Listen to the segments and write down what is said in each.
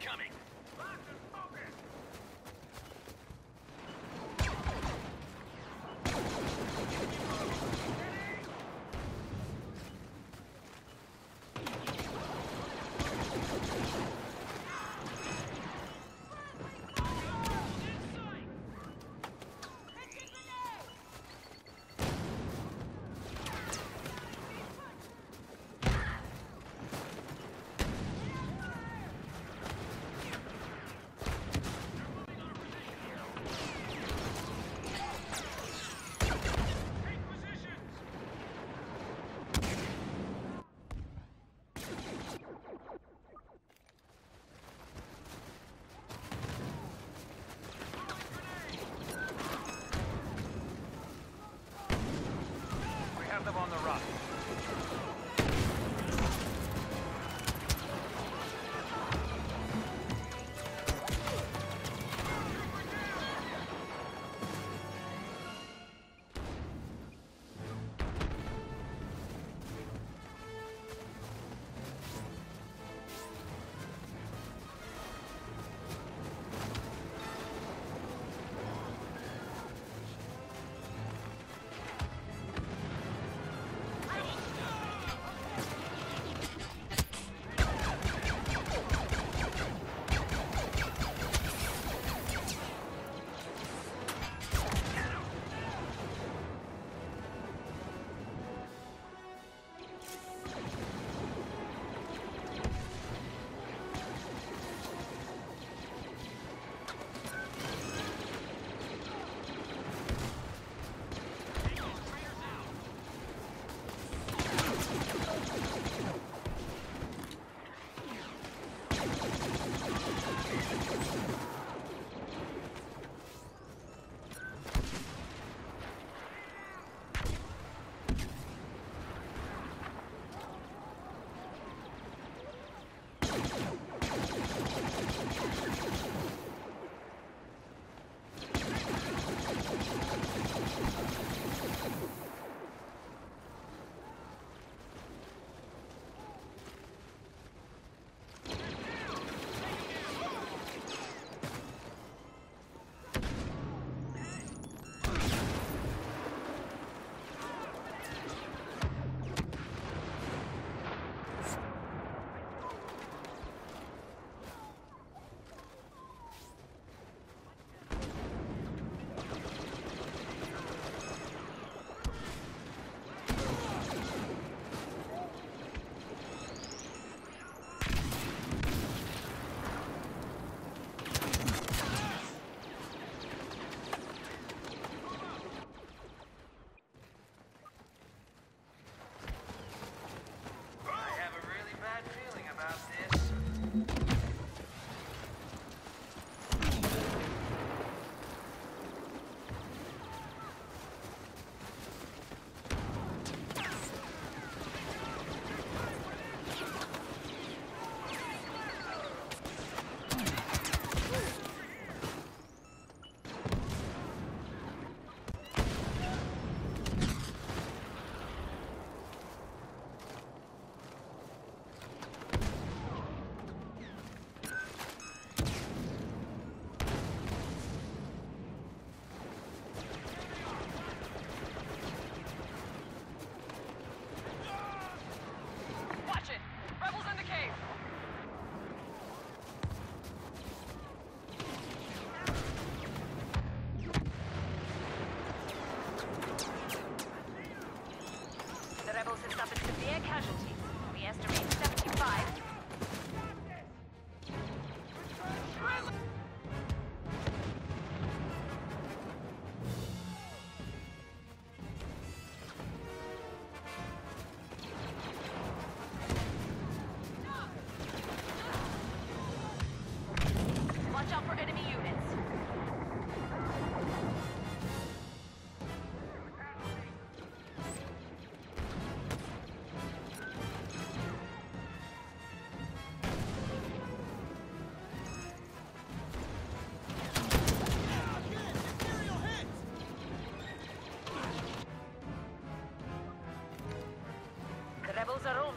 incoming!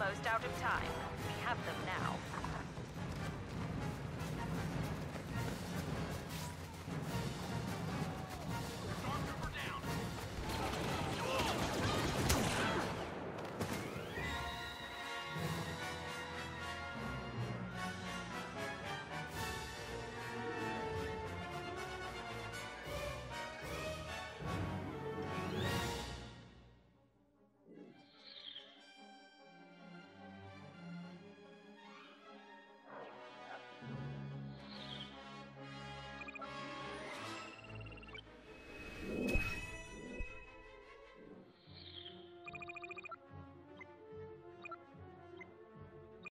Almost out of time. We have them now.